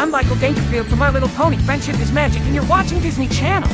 I'm Michael Dangerfield from My Little Pony Friendship is Magic, and you're watching Disney Channel.